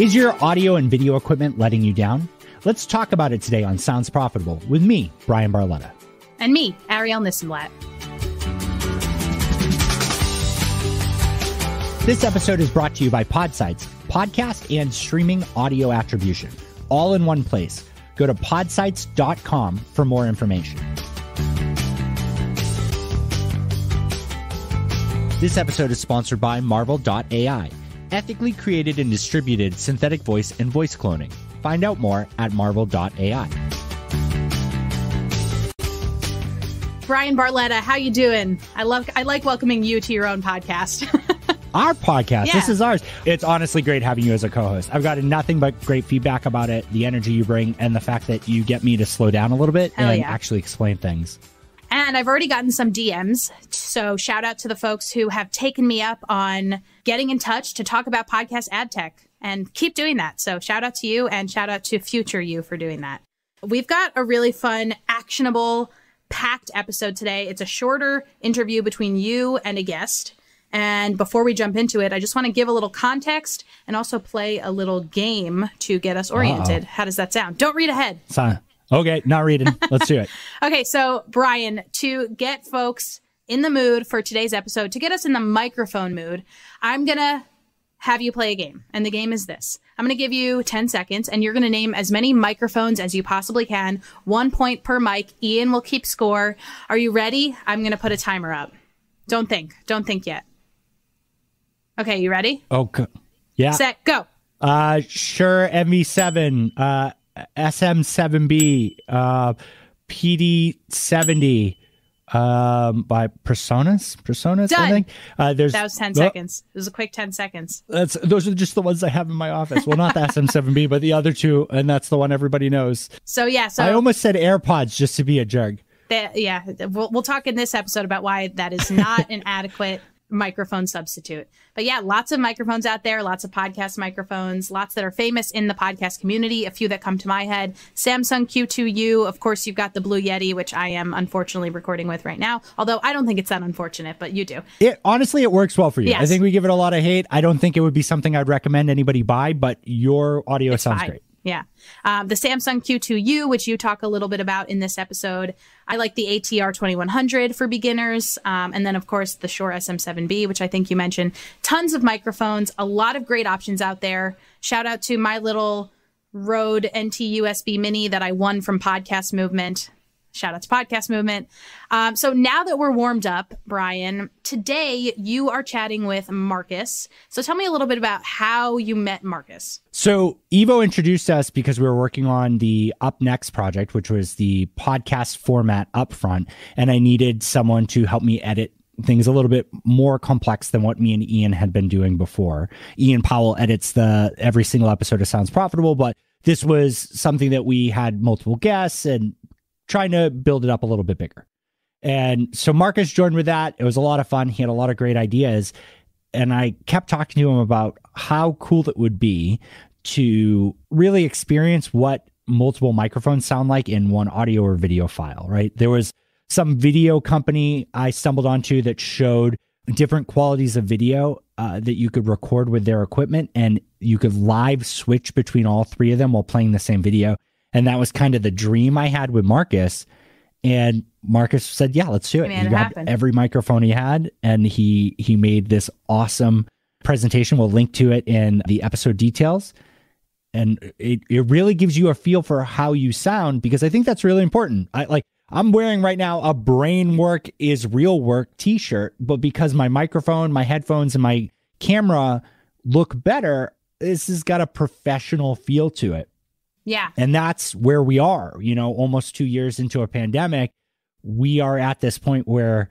Is your audio and video equipment letting you down? Let's talk about it today on Sounds Profitable with me, Bryan Barletta. And me, Arielle Nissenblatt. This episode is brought to you by Podsights, podcast and streaming audio attribution, all in one place. Go to podsights.com for more information. This episode is sponsored by Marvel.ai, ethically created and distributed synthetic voice and voice cloning. Find out more at Marvel.ai. Bryan Barletta, how you doing? I love I like welcoming you to your own podcast. our podcast. Yeah. This is ours. It's honestly great having you as a co-host. I've gotten nothing but great feedback about it, the energy you bring, and the fact that you get me to slow down a little bit Hell and yeah. actually explain things. And I've already gotten some DMs. So shout out to the folks who have taken me up on getting in touch to talk about podcast ad tech and keep doing that. So shout out to you and shout out to future you for doing that. We've got a really fun, actionable, packed episode today. It's a shorter interview between you and a guest. And before we jump into it, I just want to give a little context and also play a little game to get us oriented. How does that sound? Don't read ahead. So, okay, not reading. Let's do it. Okay, so Bryan, to get folks in the mood for today's episode, to get us in the microphone mood, I'm going to have you play a game. And the game is this I'm going to give you 10 seconds, and you're going to name as many microphones as you possibly can, one point per mic. Ian will keep score. Are you ready? I'm going to put a timer up. Don't think. Don't think yet. Okay, you ready? Okay. Yeah. Set, go. Uh, sure. MV7, uh, SM7B, uh, PD70, um, by PreSonus. PreSonus, I think. Uh, there's That was 10 Oh, seconds. It was a quick 10 seconds. That's those are just the ones I have in my office. Well, not the SM7B, but the other two, and that's the one everybody knows. So, yeah, so. I almost said AirPods just to be a jerk. that yeah we'll, we'll talk in this episode about why that is not an adequate microphone substitute but yeah lots of microphones out there lots of podcast microphones lots that are famous in the podcast community a few that come to my head Samson q2u of course you've got the blue yeti which i am unfortunately recording with right now although i don't think it's that unfortunate but you do It honestly, it works well for you. I think we give it a lot of hate. I don't think it would be something I'd recommend anybody buy, but your audio sounds Fine. great. Yeah. Um, the Samson Q2U, which you talk a little bit about in this episode. I like the ATR 2100 for beginners. Um, and then, of course, the Shure SM7B, which I think you mentioned. Tons of microphones, a lot of great options out there. Shout out to my little Rode NT USB Mini that I won from Podcast Movement. Shout out to Podcast Movement. Um, so now that we're warmed up, Brian, today you are chatting with Marcus. So tell me a little bit about how you met Marcus. So Evo introduced us because we were working on the Up Next project, which was the podcast format upfront, and I needed someone to help me edit things a little bit more complex than what me and Ian had been doing before. Ian Powell edits the every single episode of Sounds Profitable, but this was something that we had multiple guests and trying to build it up a little bit bigger. And so Marcus joined with that. It was a lot of fun. He had a lot of great ideas. And I kept talking to him about how cool it would be to really experience what multiple microphones sound like in one audio or video file, right? There was some video company I stumbled onto that showed different qualities of video uh, that you could record with their equipment and you could live switch between all three of them while playing the same video. And that was kind of the dream I had with Marcus. And Marcus said, "Yeah, let's do it." he grabbed every microphone he had, and he he made this awesome presentation. We'll link to it in the episode details. And it, it really gives you a feel for how you sound because I think that's really important. I like I'm wearing right now a brain work is real work t-shirt, but because my microphone, my headphones, and my camera look better, this has got a professional feel to it. Yeah. And that's where we are, you know, almost two years into a pandemic. We are at this point where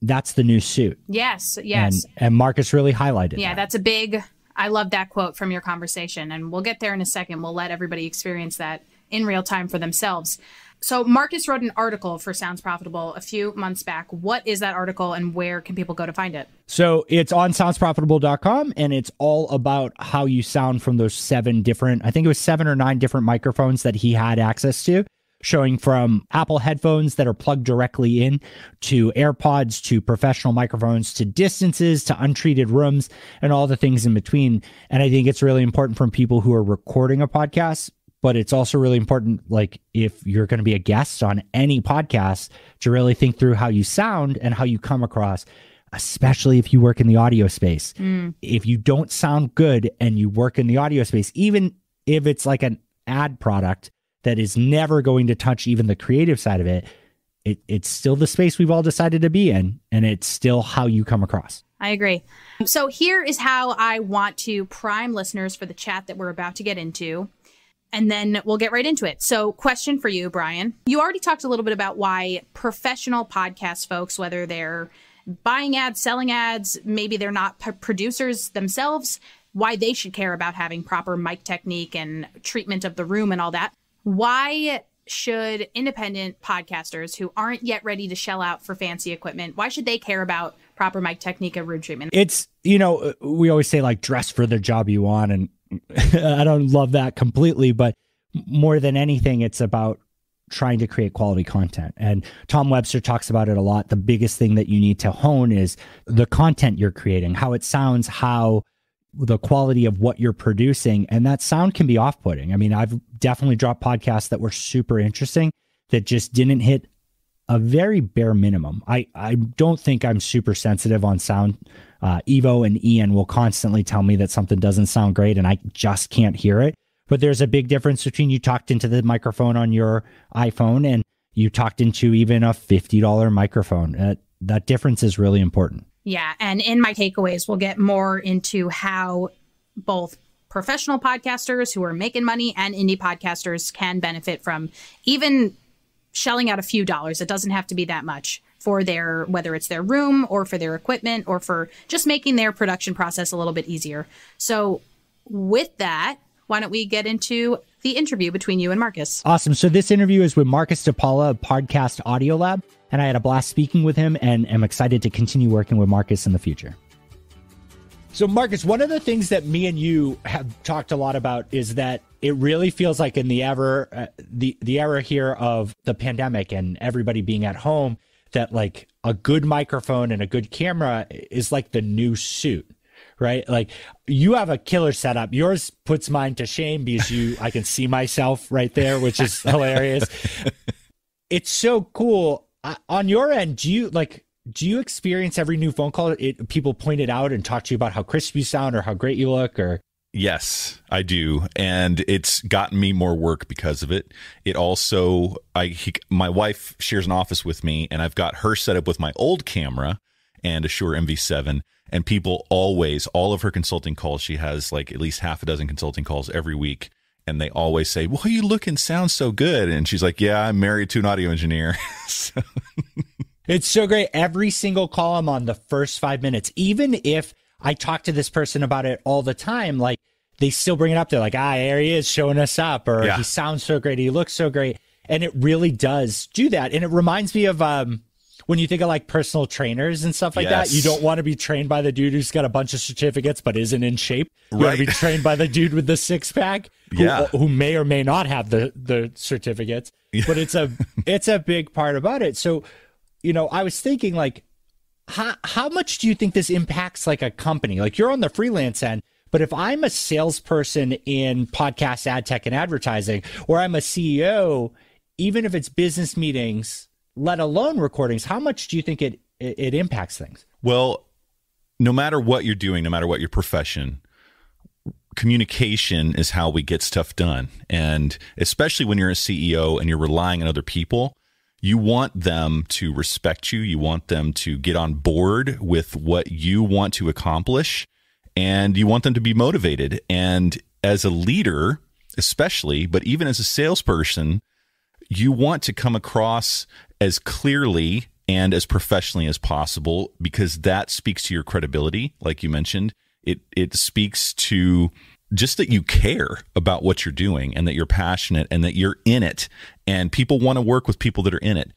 that's the new suit. Yes. Yes. And, and Marcus really highlighted yeah. that. That's a big. I love that quote from your conversation, and we'll get there in a second. We'll let everybody experience that in real time for themselves. So Marcus wrote an article for Sounds Profitable a few months back. What is that article, and where can people go to find it? So it's on soundsprofitable.com and it's all about how you sound from those seven different, I think it was seven or nine different microphones that he had access to. showing from Apple headphones that are plugged directly in to AirPods to professional microphones to distances to untreated rooms and all the things in between. And I think it's really important from people who are recording a podcast but it's also really important like if you're going to be a guest on any podcast to really think through how you sound and how you come across especially if you work in the audio space mm. if you don't sound good and you work in the audio space even if it's like an ad product that is never going to touch even the creative side of it it, it's still the space we've all decided to be in and it's still how you come across I agree. So here is how I want to prime listeners for the chat that we're about to get into and then we'll get right into it. So, question for you, Bryan. You already talked a little bit about why professional podcast folks, whether they're buying ads, selling ads, maybe they're not producers themselves, why they should care about having proper mic technique and treatment of the room and all that. Why should independent podcasters who aren't yet ready to shell out for fancy equipment, why should they care about proper mic technique and room treatment? It's, you know, uh, we always say like dress for the job you want and I don't love that completely, but more than anything, it's about trying to create quality content. And Tom Webster talks about it a lot. The biggest thing that you need to hone is the content you're creating, how it sounds, how the quality of what you're producing. And that sound can be off putting. I mean, I've definitely dropped podcasts that were super interesting that just didn't hit a very bare minimum. I, I don't think I'm super sensitive on sound uh, Evo and Ian will constantly tell me that something doesn't sound great and I just can't hear it. But there's a big difference between you talked into the microphone on your iPhone and you talked into even a $50 microphone. Uh, that difference is really important. Yeah. And in my takeaways, we'll get more into how both professional podcasters who are making money and indie podcasters can benefit from even shelling out a few dollars. It doesn't have to be that much for their whether it's their room or for their equipment or for just making their production process a little bit easier. So with that, why don't we get into the interview between you and Marcus? Awesome. So this interview is with Marcus DePaula of Podcast Audio Lab, and I had a blast speaking with him and am excited to continue working with Marcus in the future. So, Marcus, one of the things that me and you have talked a lot about is that it really feels like in the ever uh, the the era here of the pandemic and everybody being at home, that like a good microphone and a good camera is like the new suit right? Like you have a killer setup. Yours puts mine to shame because you i can see myself right there which is hilarious. It's so cool. On your end do you like do you experience every new phone call it people point it out and talk to you about how crisp you sound or how great you look or Yes, I do, and it's gotten me more work because of it. It also, I he, my wife shares an office with me, and I've got her set up with my old camera and a Shure MV7. And people always, all of her consulting calls, she has like at least half a dozen consulting calls every week, and they always say, "Well, you look and sound so good," and she's like, "Yeah, I'm married to an audio engineer." so. It's so great. Every single call I'm on the first five minutes, even if I talk to this person about it all the time. Like they still bring it up. They're like, ah, there he is showing us up, or yeah. he sounds so great, he looks so great, and it really does do that. And it reminds me of um, when you think of like personal trainers and stuff like yes. that. You don't want to be trained by the dude who's got a bunch of certificates but isn't in shape. You right. want to be trained by the dude with the six pack, who, yeah. who may or may not have the the certificates. Yeah. But it's a it's a big part about it. So, you know, I was thinking like how how much do you think this impacts like a company? Like you're on the freelance end, but if I'm a salesperson in podcast ad tech and advertising, or I'm a CEO, even if it's business meetings, let alone recordings, how much do you think it it, it impacts things? Well, no matter what you're doing, no matter what your profession, communication is how we get stuff done. And especially when you're a CEO and you're relying on other people, you want them to respect you. You want them to get on board with what you want to accomplish and you want them to be motivated. And as a leader, especially, but even as a salesperson, you want to come across as clearly and as professionally as possible because that speaks to your credibility, like you mentioned. It it speaks to just that you care about what you're doing and that you're passionate and that you're in it. And people want to work with people that are in it.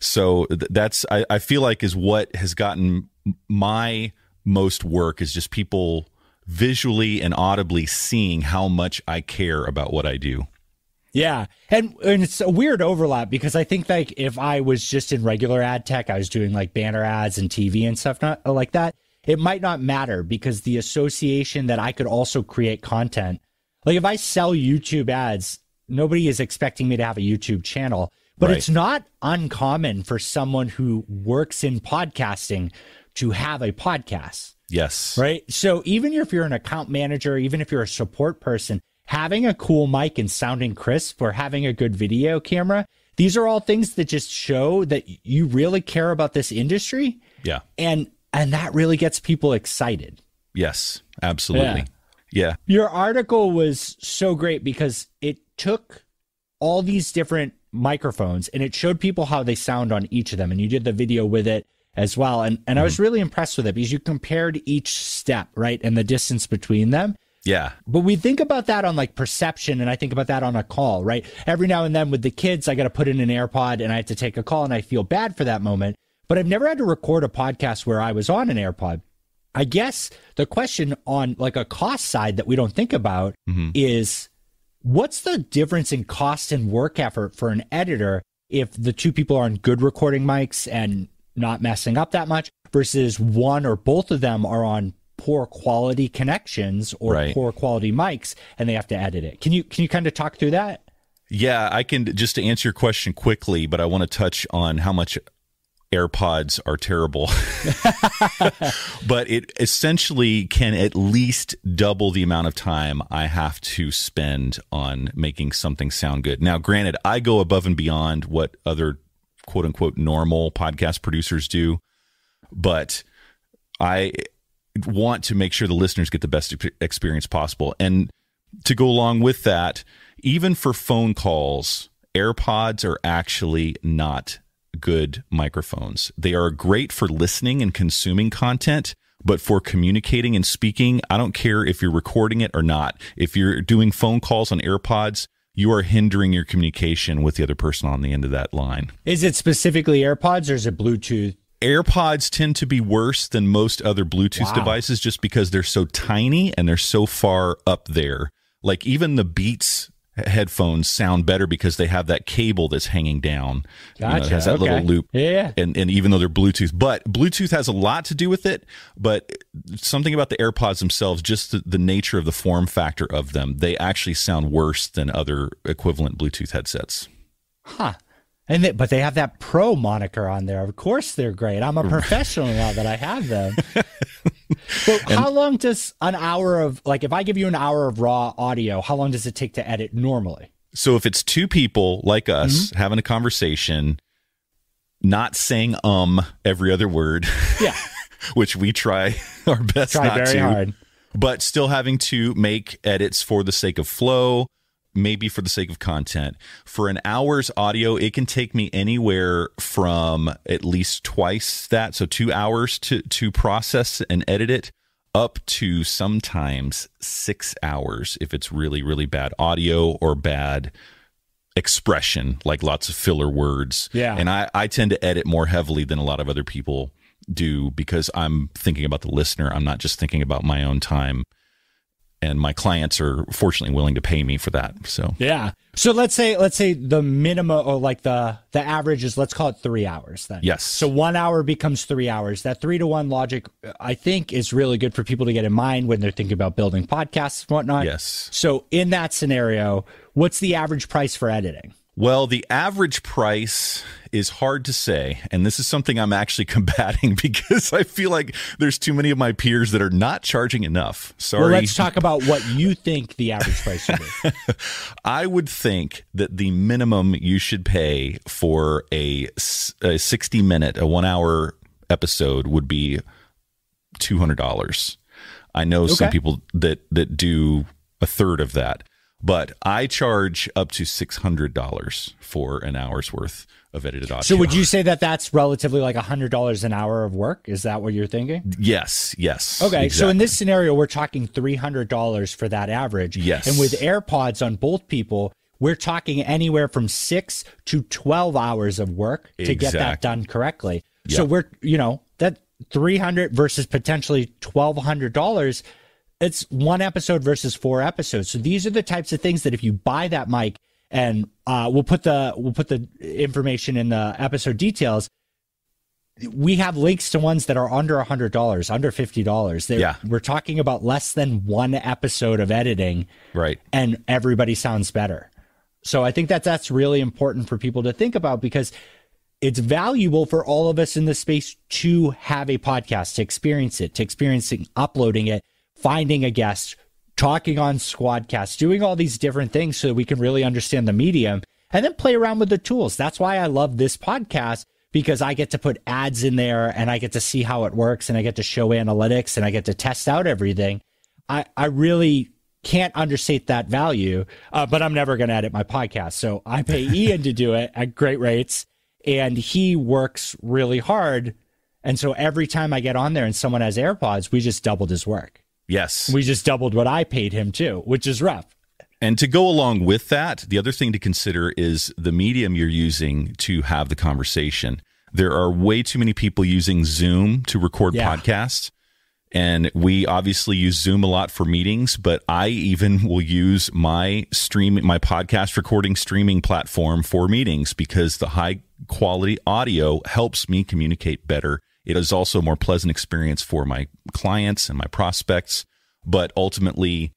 So that's I, I feel like is what has gotten my most work is just people visually and audibly seeing how much i care about what i do. Yeah. And and it's a weird overlap because I think like if I was just in regular ad tech, I was doing like banner ads and TV and stuff not like that, it might not matter because the association that I could also create content. Like if I sell YouTube ads, nobody is expecting me to have a YouTube channel, but Right. it's not uncommon for someone who works in podcasting to have a podcast Yes. right? So even if you're an account manager, even if you're a support person, having a cool mic and sounding crisp or having a good video camera, these are all things that just show that you really care about this industry Yeah. and and that really gets people excited. Yes. Absolutely. Yeah. Your article was so great because it took all these different microphones and it showed people how they sound on each of them and you did the video with it as well and and I was mm-hmm. really impressed with it because you compared each step, right? And the distance between them. Yeah. But we think about that on like perception, and I think about that on a call, right? Every now and then with the kids, I got to put in an AirPod and I have to take a call, and I feel bad for that moment. But I've never had to record a podcast where I was on an AirPod. I guess the question on like a cost side that we don't think about mm-hmm. is what's the difference in cost and work effort for an editor if the two people are on good recording mics and not messing up that much versus one or both of them are on poor quality connections or Right. poor quality mics and they have to edit it. Can you can you kind of talk through that? Yeah, I can just to answer your question quickly, but I want to touch on how much AirPods are terrible. but it essentially can at least double the amount of time I have to spend on making something sound good. Now, granted, I go above and beyond what other quote unquote normal podcast producers do, but I want to make sure the listeners get the best experience possible. And to go along with that, even for phone calls, AirPods are actually not good microphones. They are great for listening and consuming content, but for communicating and speaking, I don't care if you're recording it or not. If you're doing phone calls on AirPods, you are hindering your communication with the other person on the end of that line. Is it specifically AirPods or is it Bluetooth? AirPods tend to be worse than most other Bluetooth Wow. devices just because they're so tiny and they're so far up there. Like even the Beats headphones sound better because they have that cable that's hanging down. You know, Gotcha. has that little loop. Yeah. And, and even though they're Bluetooth, but Bluetooth has a lot to do with it. But something about the AirPods themselves, just the, the nature of the form factor of them, they actually sound worse than other equivalent Bluetooth headsets. Huh. And they, but they have that pro moniker on there. Of course they're great. I'm a professional now that I have them. but how long does an hour of like if I give you an hour of raw audio, how long does it take to edit normally? So if it's two people like us Mm-hmm. having a conversation, not saying um every other word, Yeah. which we try our best Try not very to, hard. but still having to make edits for the sake of flow, maybe for the sake of content. For an hour's audio, it can take me anywhere from at least twice that, so 2 hours to to process and edit it up to sometimes 6 hours if it's really really bad audio or bad expression, like lots of filler words. Yeah. And I, I tend to edit more heavily than a lot of other people do because I'm thinking about the listener. I'm not just thinking about my own time. And my clients are fortunately willing to pay me for that. So Yeah. So let's say let's say the minimum or like the the average is let's call it three hours then. Yes. So one hour becomes three hours. That three to one logic, I think, is really good for people to get in mind when they're thinking about building podcasts and whatnot. Yes. So in that scenario, what's the average price for editing? Well, the average price is hard to say. And this is something I'm actually combating because I feel like there's too many of my peers that are not charging enough. Sorry. Well, let's talk about what you think the average price should be. I would think that the minimum you should pay for a, a 60 minute, a one hour episode would be $200. I know some people that, that do a third of that, but I charge up to $600 for an hour's worth of edited audio. So would you say that that's relatively like $100 an hour of work? Is that what you're thinking? Yes, yes. Okay, so in this scenario, we're talking three hundred dollars for that average. Yes. and with AirPods on both people, we're talking anywhere from six to twelve hours of work to get that done correctly. So we're you know that three hundred versus potentially twelve hundred dollars. It's one episode versus four episodes. So these are the types of things that if you buy that mic and uh, we'll put the we'll put the information in the episode details. We have links to ones that are under a hundred dollars, under fifty dollars. Yeah. we're talking about less than one episode of editing, Right. and everybody sounds better. So I think that that's really important for people to think about because it's valuable for all of us in this space to have a podcast, to experience it, to experiencing uploading it, finding a guest, talking on Squadcast, doing all these different things so that we can really understand the medium and then play around with the tools. That's why I love this podcast because I get to put ads in there and I get to see how it works and I get to show analytics and I get to test out everything. I, I really can't understate that value, uh, but I'm never going to edit my podcast. So I pay Ian to do it at great rates and he works really hard. And so every time I get on there and someone has AirPods, we just doubled his work. Yes. We just doubled what I paid him too, which is rough. And to go along with that, the other thing to consider is the medium you're using to have the conversation. There are way too many people using Zoom to record Yeah. podcasts. And we obviously use Zoom a lot for meetings, but I even will use my stream, my podcast recording streaming platform for meetings because the high quality audio helps me communicate better. It is also a more pleasant experience for my clients and my prospects. But ultimately,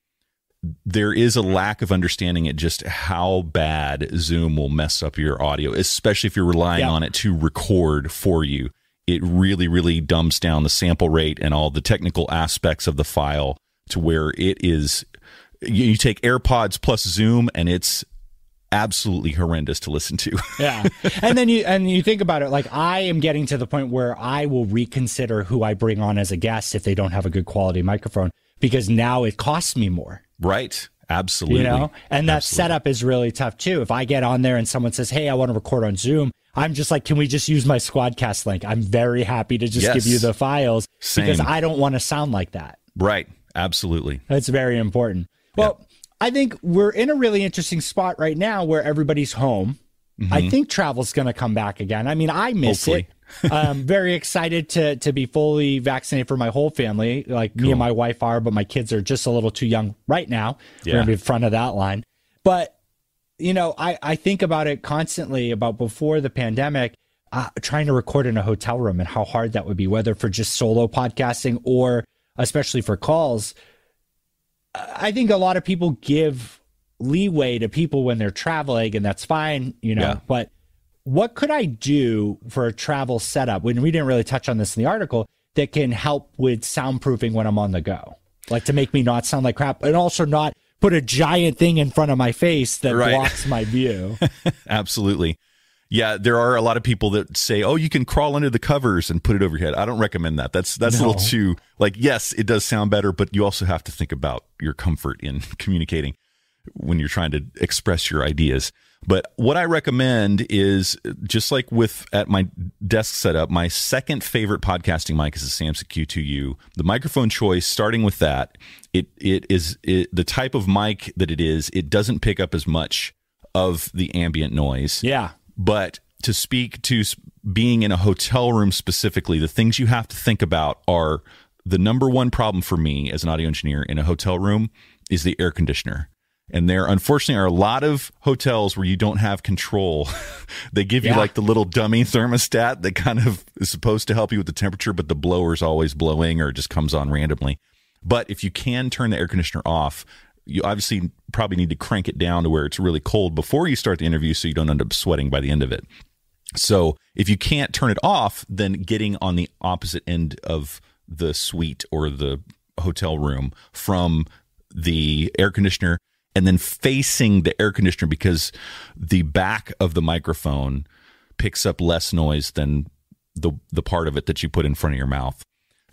there is a lack of understanding at just how bad Zoom will mess up your audio, especially if you're relying Yeah. on it to record for you. It really, really dumbs down the sample rate and all the technical aspects of the file to where it is. You, you take AirPods plus Zoom, and it's absolutely horrendous to listen to. Yeah. and then you and you think about it like I am getting to the point where I will reconsider who I bring on as a guest if they don't have a good quality microphone because now it costs me more. right? Absolutely. You know? And that Absolutely. setup is really tough too. If I get on there and someone says, Hey, I want to record on Zoom, I'm just like, can we just use my Squadcast link? I'm very happy to just Yes. give you the files because I don't want to sound like that. Right. Absolutely. That's very important. Well, I think we're in a really interesting spot right now where everybody's home. I think travel's going to come back again. I mean, I miss Hopefully. it. I'm very excited to to be fully vaccinated for my whole family. Like me and my wife are, but my kids are just a little too young right now. We're going to be in front of that line. But you know, I I think about it constantly about before the pandemic. Uh, trying to record in a hotel room and how hard that would be, whether for just solo podcasting or especially for calls. I think a lot of people give leeway to people when they're traveling, and that's fine, you know. Yeah. But what could I do for a travel setup when we didn't really touch on this in the article that can help with soundproofing when I'm on the go? Like to make me not sound like crap and also not put a giant thing in front of my face that Right. blocks my view. Absolutely. Yeah, there are a lot of people that say, "Oh, you can crawl under the covers and put it over your head." I don't recommend that. That's that's a little too like yes, it does sound better, but you also have to think about your comfort in communicating when you're trying to express your ideas. But what I recommend is just like with at my desk setup, my second favorite podcasting mic is the Samson Q2U. The microphone choice, starting with that, it it is it, the type of mic that it is. It doesn't pick up as much of the ambient noise. yeah. But to speak to being in a hotel room specifically, the things you have to think about are the number one problem for me as an audio engineer in a hotel room is the air conditioner. And there, unfortunately, are a lot of hotels where you don't have control. they give you like the little dummy thermostat that kind of is supposed to help you with the temperature, but the blower's always blowing or it just comes on randomly. But if you can turn the air conditioner off, you obviously probably need to crank it down to where it's really cold before you start the interview so you don't end up sweating by the end of it. So if you can't turn it off, then getting on the opposite end of the suite or the hotel room from the air conditioner and then facing the air conditioner because the back of the microphone picks up less noise than the the part of it that you put in front of your mouth.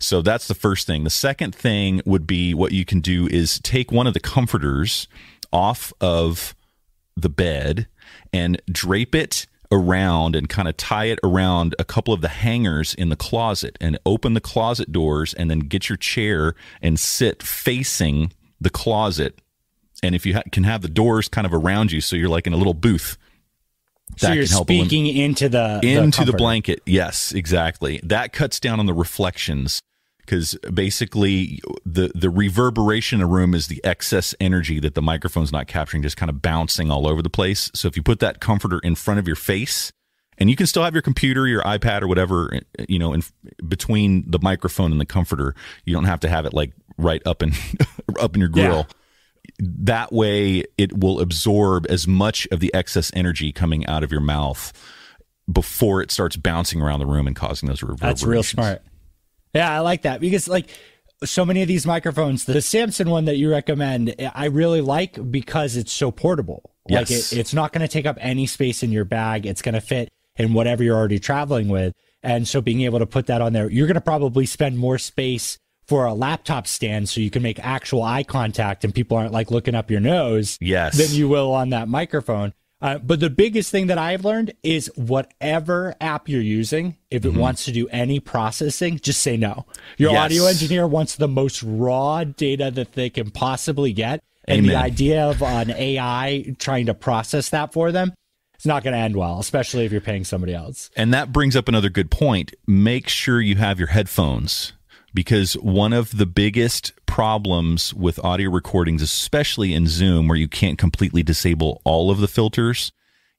So that's the first thing. The second thing would be what you can do is take one of the comforters off of the bed and drape it around and kind of tie it around a couple of the hangers in the closet and open the closet doors and then get your chair and sit facing the closet. And if you ha- can have the doors kind of around you, so you're like in a little booth. So you're can help elim- speaking into the into the comforter. blanket. Yes, exactly. That cuts down on the reflections because basically the the reverberation in a room is the excess energy that the microphone's not capturing, just kind of bouncing all over the place. So if you put that comforter in front of your face, and you can still have your computer, your iPad, or whatever, eh, eh, you know, in between the microphone and the comforter. You don't have to have it like right up in up in your grill. Yeah. That way, it will absorb as much of the excess energy coming out of your mouth before it starts bouncing around the room and causing those reverberations. That's real smart. Yeah, I like that because like so many of these microphones, the Samson one that you recommend, eh, I really like because it's so portable. Yes. Like it, it's not going to take up any space in your bag. It's going to fit in whatever you're already traveling with. And so being able to put that on there, you're going to probably spend more space for a laptop stand so you can make actual eye contact and people aren't like looking up your nose yes. than you will on that microphone. Uh, but the biggest thing that I've learned is whatever app you're using, if it mm-hmm. wants to do any processing, just say no. Your yes. audio engineer wants the most raw data that they can possibly get. And the idea of an AI trying to process that for them, it's not going to end well, especially if you're paying somebody else. And that brings up another good point. Make sure you have your headphones because one of the biggest problems with audio recordings, especially in Zoom, where you can't completely disable all of the filters,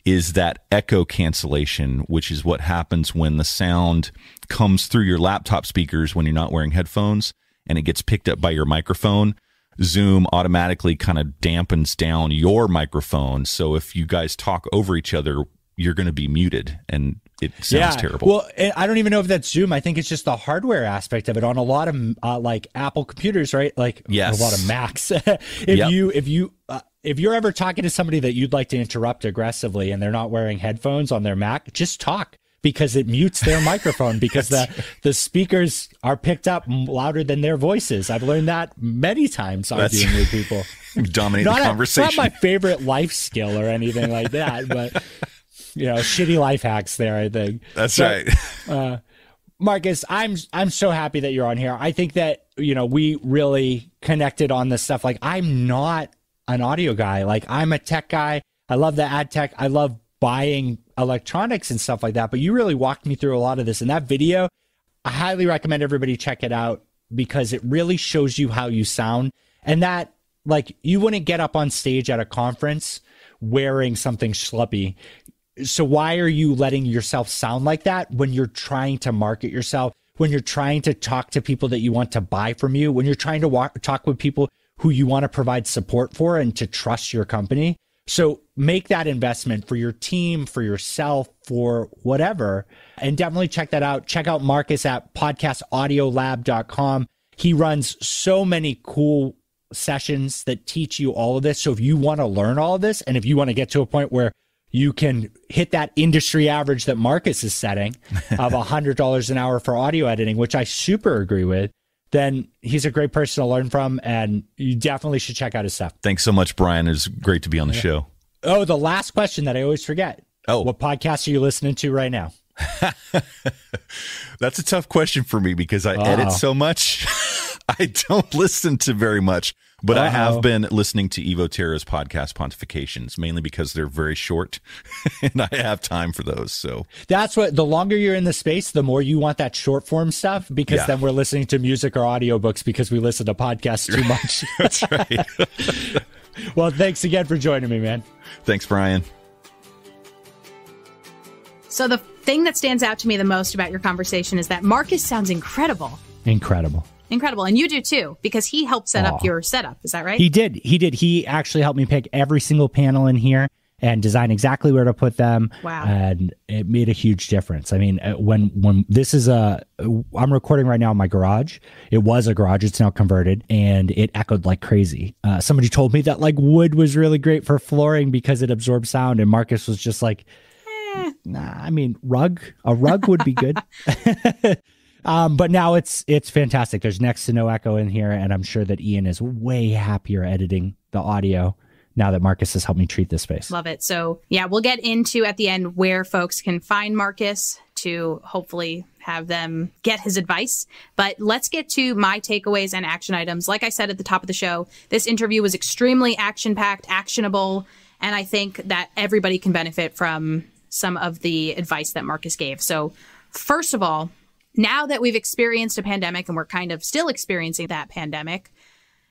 is that echo cancellation, which is what happens when the sound comes through your laptop speakers when you're not wearing headphones and it gets picked up by your microphone. Zoom automatically kind of dampens down your microphone. So if you guys talk over each other, you're going to be muted and it sounds yeah. terrible. Well, I don't even know if that's Zoom. I think it's just the hardware aspect of it on a lot of uh, like Apple computers, right? Like yes. a lot of Macs. if yep. you if you uh, if you're ever talking to somebody that you'd like to interrupt aggressively and they're not wearing headphones on their Mac, just talk because it mutes their microphone because the the speakers are picked up louder than their voices. I've learned that many times arguing with people. Dominate not the conversation. A, not my favorite life skill or anything like that, but you know, shitty life hacks there, I think. That's right. uh, Marcus, I'm I'm so happy that you're on here. I think that, you know, we really connected on this stuff. Like I'm not an audio guy. Like I'm a tech guy. I love the ad tech. I love buying electronics and stuff like that. But you really walked me through a lot of this. And that video, I highly recommend everybody check it out because it really shows you how you sound. And that like you wouldn't get up on stage at a conference wearing something schleppy so why are you letting yourself sound like that when you're trying to market yourself when you're trying to talk to people that you want to buy from you when you're trying to walk, talk with people who you want to provide support for and to trust your company? So make that investment for your team for yourself for whatever. And definitely check that out. Check out marcus at podcastaudiolab.com he runs so many cool sessions that teach you all of this. So if you want to learn all of this and if you want to get to a point where you can hit that industry average that Marcus is setting of $100 an hour for audio editing, which I super agree with, then he's a great person to learn from. And you definitely should check out his stuff. Thanks so much, Bryan. It's great to be on the yeah. show. Oh, the last question that I always forget. Oh, what podcast are you listening to right now? That's a tough question for me because I edit so much. I don't listen to very much. But Uh-oh. I have been listening to Evo Terra's podcast pontifications mainly because they're very short and I have time for those. So that's what the longer you're in the space, the more you want that short form stuff because yeah. then we're listening to music or audiobooks because we listen to podcasts too much. that's right. well, thanks again for joining me, man. Thanks, Bryan. So the thing that stands out to me the most about your conversation is that Marcus sounds incredible. Incredible. Incredible. And you do too, because he helped set up your setup. Is that right? He did. He did. He actually helped me pick every single panel in here and design exactly where to put them. Wow. And it made a huge difference. I mean, uh, when when this is a I'm recording right now in my garage. It was a garage. It's now converted and it echoed like crazy. Uh, somebody told me that like wood was really great for flooring because it absorbs sound and Marcus was just like eh, nah, I mean, rug, a rug would be good. Um, but now it's it's fantastic. There's next to no echo in here, and I'm sure that Ian is way happier editing the audio now that Marcus has helped me treat this space. Love it. So yeah, we'll get into at the end where folks can find Marcus to hopefully have them get his advice. But let's get to my takeaways and action items. Like I said at the top of the show, this interview was extremely action packed, actionable, and I think that everybody can benefit from some of the advice that Marcus gave. So first of all, now that we've experienced a pandemic and we're kind of still experiencing that pandemic,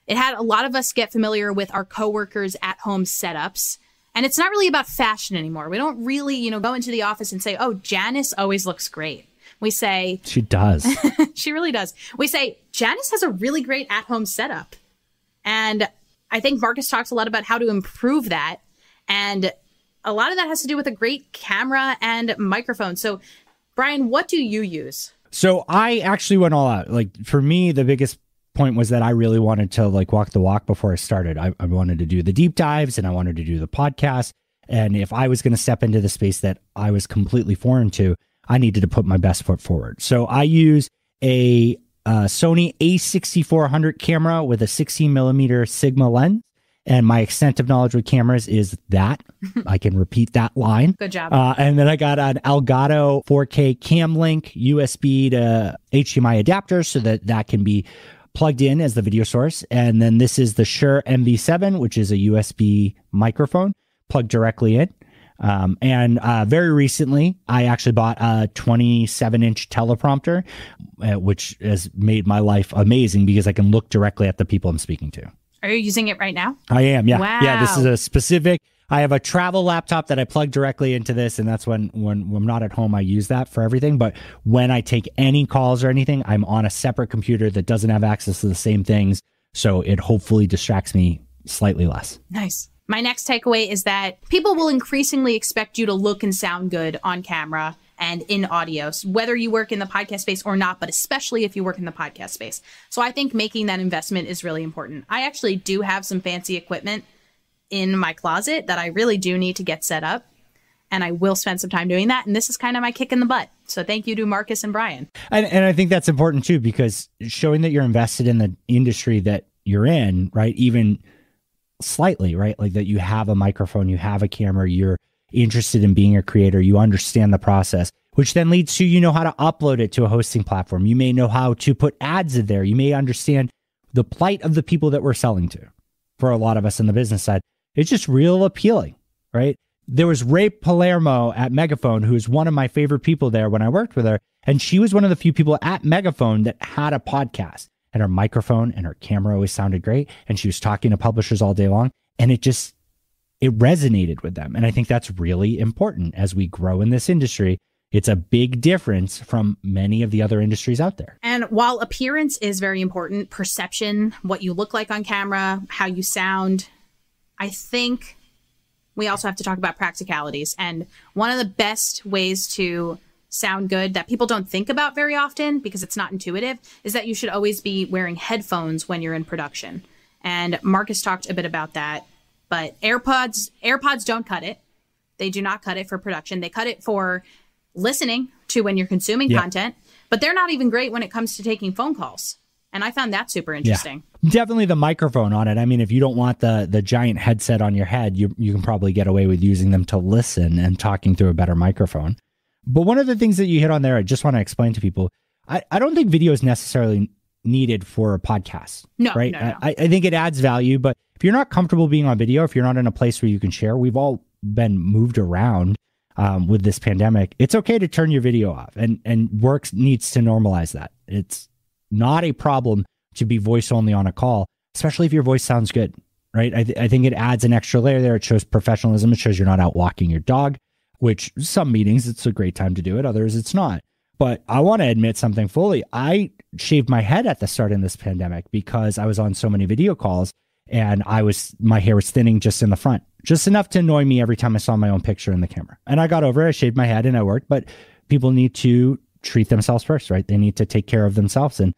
it had a lot of us get familiar with our coworkers at home setups. And it's not really about fashion anymore. We don't really, you know, go into the office and say, "Oh, Janice always looks great." We say she does. she really does. We say Janice has a really great at-home setup. And I think Marcus talks a lot about how to improve that. And a lot of that has to do with a great camera and microphone. So, Bryan, what do you use? So I actually went all out. Like for me, the biggest point was that I really wanted to like walk the walk before I started. I, I wanted to do the deep dives and I wanted to do the podcast. And if I was going to step into the space that I was completely foreign to, I needed to put my best foot forward. So I use a, uh, a Sony A6400 camera with a 16 millimeter Sigma lens. And my extent of knowledge with cameras is that I can repeat that line. Good job. Uh, and then I got an Elgato 4K Cam Link USB to HDMI adapter so that that can be plugged in as the video source. And then this is the Shure MV7, which is a USB microphone plugged directly in. Um, and uh, very recently, I actually bought a 27 inch teleprompter, uh, which has made my life amazing because I can look directly at the people I'm speaking to. Are you using it right now? I am, yeah. Wow. Yeah, this is a specific. I have a travel laptop that I plug directly into this, and that's when, when when I'm not at home, I use that for everything. But when I take any calls or anything, I'm on a separate computer that doesn't have access to the same things, so it hopefully distracts me slightly less. Nice. My next takeaway is that people will increasingly expect you to look and sound good on camera and in audio, whether you work in the podcast space or not, but especially if you work in the podcast space. So I think making that investment is really important. I actually do have some fancy equipment in my closet that I really do need to get set up. And I will spend some time doing that. And this is kind of my kick in the butt. So thank you to Marcus and Bryan. And, and I think that's important too, because showing that you're invested in the industry that you're in, right? Even slightly, right? Like that you have a microphone, you have a camera, you're interested in being a creator, you understand the process, which then leads to you know how to upload it to a hosting platform. You may know how to put ads in there. You may understand the plight of the people that we're selling to. For a lot of us in the business side, it's just real appealing, right? There was Ray Palermo at Megaphone, who is one of my favorite people there when I worked with her. And she was one of the few people at Megaphone that had a podcast and her microphone and her camera always sounded great. And she was talking to publishers all day long. And it just, it resonated with them. And I think that's really important as we grow in this industry. It's a big difference from many of the other industries out there. And while appearance is very important, perception, what you look like on camera, how you sound, I think we also have to talk about practicalities. And one of the best ways to sound good that people don't think about very often because it's not intuitive is that you should always be wearing headphones when you're in production. And Marcus talked a bit about that, but AirPods AirPods don't cut it. They do not cut it for production. They cut it for listening to when you're consuming yeah. content, but they're not even great when it comes to taking phone calls. And I found that super interesting. Yeah. Definitely the microphone on it. I mean, if you don't want the the giant headset on your head, you you can probably get away with using them to listen and talking through a better microphone. But one of the things that you hit on there, I just want to explain to people, I, I don't think video is necessarily needed for a podcast. No, right? No, no. I, I think it adds value, but if you're not comfortable being on video, if you're not in a place where you can share, we've all been moved around um, with this pandemic. It's okay to turn your video off, and and work needs to normalize that. It's not a problem to be voice only on a call, especially if your voice sounds good, right? I, th- I think it adds an extra layer there. It shows professionalism. It shows you're not out walking your dog which some meetings it's a great time to do it, others it's not. But I want to admit something fully. I shaved my head at the start in this pandemic because I was on so many video calls and I was my hair was thinning just in the front, just enough to annoy me every time I saw my own picture in the camera. And I got over it. I shaved my head and I worked, but people need to treat themselves first, right? They need to take care of themselves. And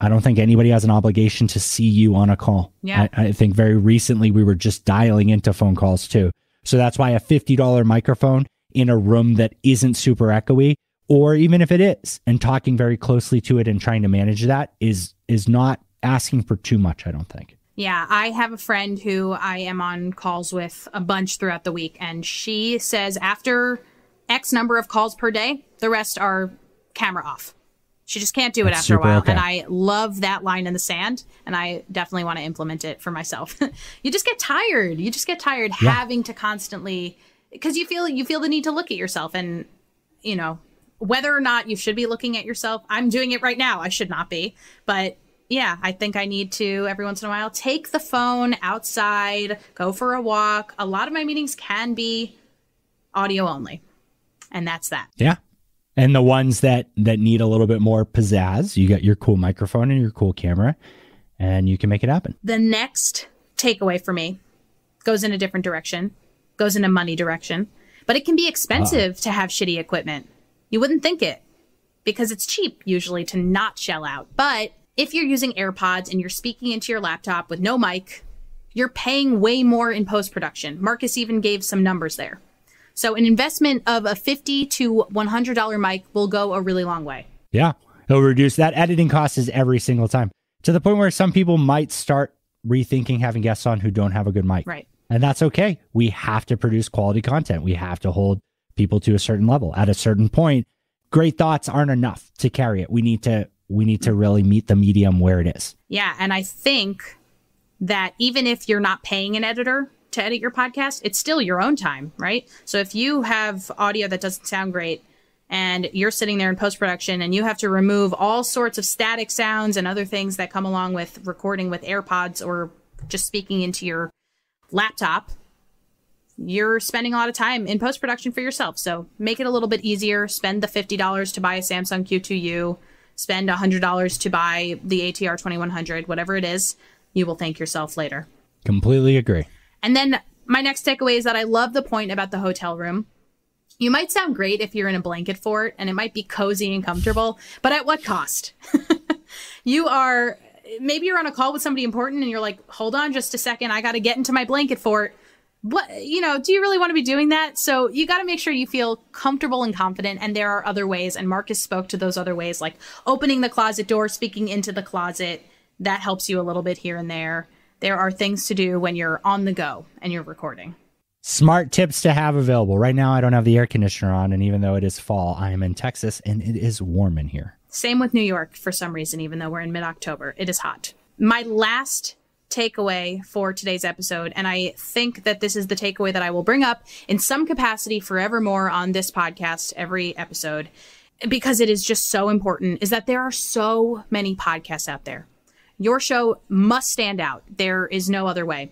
I don't think anybody has an obligation to see you on a call. Yeah. I, I think very recently we were just dialing into phone calls too. So that's why a $50 microphone in a room that isn't super echoey or even if it is and talking very closely to it and trying to manage that is is not asking for too much i don't think yeah i have a friend who i am on calls with a bunch throughout the week and she says after x number of calls per day the rest are camera off she just can't do it That's after a while okay. and i love that line in the sand and i definitely want to implement it for myself you just get tired you just get tired yeah. having to constantly because you feel you feel the need to look at yourself and you know whether or not you should be looking at yourself, I'm doing it right now. I should not be. But yeah, I think I need to every once in a while take the phone outside, go for a walk. A lot of my meetings can be audio only. And that's that. Yeah. And the ones that that need a little bit more pizzazz, you got your cool microphone and your cool camera and you can make it happen. The next takeaway for me goes in a different direction, goes in a money direction, but it can be expensive uh. to have shitty equipment. You wouldn't think it because it's cheap usually to not shell out. But if you're using AirPods and you're speaking into your laptop with no mic, you're paying way more in post production. Marcus even gave some numbers there. So an investment of a 50 to $100 mic will go a really long way. Yeah. It'll reduce that editing cost is every single time to the point where some people might start rethinking having guests on who don't have a good mic. Right. And that's okay. We have to produce quality content. We have to hold people to a certain level. At a certain point, great thoughts aren't enough to carry it. We need to we need to really meet the medium where it is. Yeah, and I think that even if you're not paying an editor to edit your podcast, it's still your own time, right? So if you have audio that doesn't sound great and you're sitting there in post production and you have to remove all sorts of static sounds and other things that come along with recording with AirPods or just speaking into your laptop, you're spending a lot of time in post production for yourself. So make it a little bit easier. Spend the $50 to buy a Samson Q2U spend $100 to buy the ATR 2100, whatever it is, you will thank yourself later. Completely agree. And then my next takeaway is that I love the point about the hotel room. You might sound great if you're in a blanket fort and it might be cozy and comfortable, but at what cost? you are maybe you're on a call with somebody important and you're like, hold on just a second, I got to get into my blanket fort what you know do you really want to be doing that? So you got to make sure you feel comfortable and confident and there are other ways and marcus spoke to those other ways like opening the closet door speaking into the closet. That helps you a little bit here and there. There are things to do when you're on the go and you're recording. Smart tips to have available. Right now i don't have the air conditioner on and even though it is fall i am in texas and it is warm in here. Same with new york for some reason even though we're in mid-october. It is hot. My last takeaway for today's episode. And I think that this is the takeaway that I will bring up in some capacity forevermore on this podcast, every episode, because it is just so important, is that there are so many podcasts out there. Your show must stand out. There is no other way.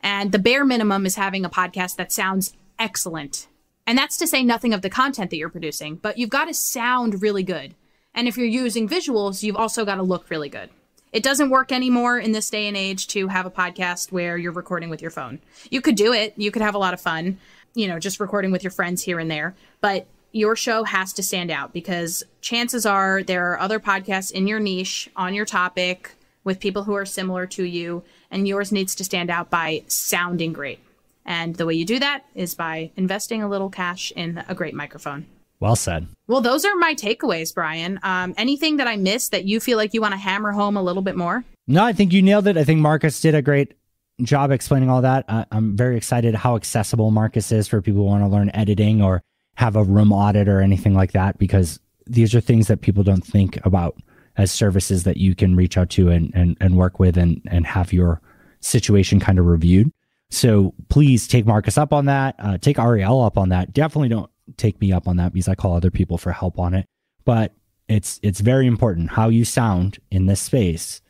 And the bare minimum is having a podcast that sounds excellent. And that's to say nothing of the content that you're producing, but you've got to sound really good. And if you're using visuals, you've also got to look really good. It doesn't work anymore in this day and age to have a podcast where you're recording with your phone. You could do it, you could have a lot of fun, you know, just recording with your friends here and there, but your show has to stand out because chances are there are other podcasts in your niche on your topic with people who are similar to you, and yours needs to stand out by sounding great. And the way you do that is by investing a little cash in a great microphone. Well said. Well, those are my takeaways, Bryan. Um, anything that I missed that you feel like you want to hammer home a little bit more? No, I think you nailed it. I think Marcus did a great job explaining all that. Uh, I'm very excited how accessible Marcus is for people who want to learn editing or have a room audit or anything like that, because these are things that people don't think about as services that you can reach out to and, and, and work with and, and have your situation kind of reviewed. So please take Marcus up on that. Uh, take Arielle up on that. Definitely don't take me up on that because I call other people for help on it. But it's it's very important how you sound in this space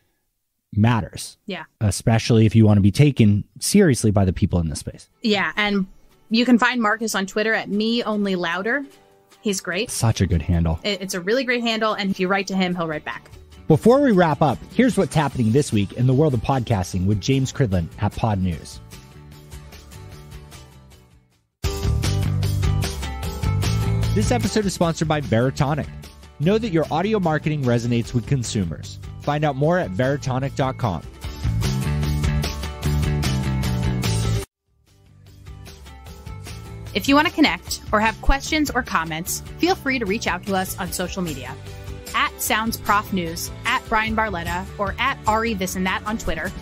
matters. Yeah. Especially if you want to be taken seriously by the people in this space. Yeah, and you can find Marcus on Twitter at me only louder. He's great. Such a good handle. It's a really great handle and if you write to him, he'll write back. Before we wrap up, here's what's happening this week in the world of podcasting with James Cridland at Podnews. This episode is sponsored by Veritonic. Know that your audio marketing resonates with consumers. Find out more at veritonic.com. If you want to connect or have questions or comments, feel free to reach out to us on social media at Sounds Prof News, at Bryan Barletta, or at Ari This and That on Twitter,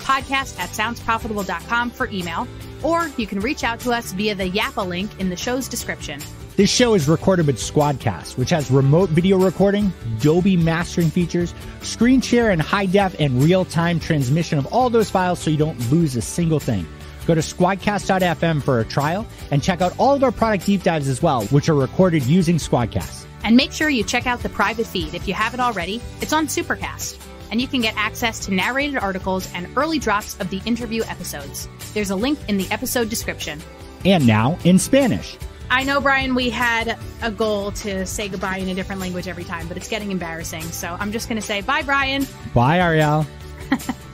podcast at soundsprofitable.com for email, or you can reach out to us via the Yappa link in the show's description. This show is recorded with Squadcast, which has remote video recording, Dolby mastering features, screen share and high def and real time transmission of all those files so you don't lose a single thing. Go to squadcast.fm for a trial and check out all of our product deep dives as well, which are recorded using Squadcast. And make sure you check out the private feed if you haven't already. It's on Supercast. And you can get access to narrated articles and early drops of the interview episodes. There's a link in the episode description. And now in Spanish. I know, Bryan, we had a goal to say goodbye in a different language every time, but it's getting embarrassing. So I'm just going to say bye, Bryan. Bye, Arielle.